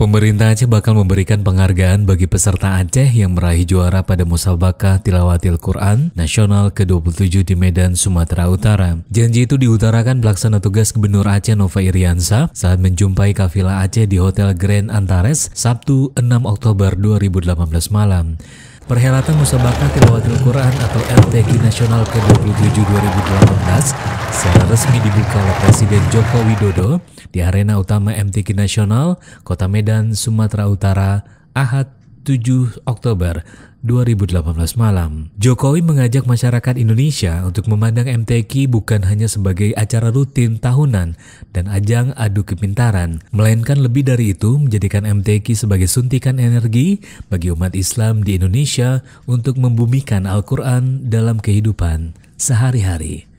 Pemerintah Aceh bakal memberikan penghargaan bagi peserta Aceh yang meraih juara pada musabakah tilawatil Quran nasional ke-27 di Medan, Sumatera Utara. Janji itu diutarakan pelaksana tugas Gubernur Aceh Nova Iriansa saat menjumpai kafilah Aceh di Hotel Grand Antares Sabtu 6 Oktober 2018 malam. Perhelatan Musabakah Tilawatil Quran atau LTQ Nasional ke-27 2018 secara resmi dibuka oleh Presiden Joko Widodo di arena utama MTQ Nasional, Kota Medan, Sumatera Utara, Ahad 7 Oktober 2018 malam. Jokowi mengajak masyarakat Indonesia untuk memandang MTQ bukan hanya sebagai acara rutin tahunan dan ajang adu kepintaran, melainkan lebih dari itu menjadikan MTQ sebagai suntikan energi bagi umat Islam di Indonesia untuk membumikan Al-Quran dalam kehidupan sehari-hari.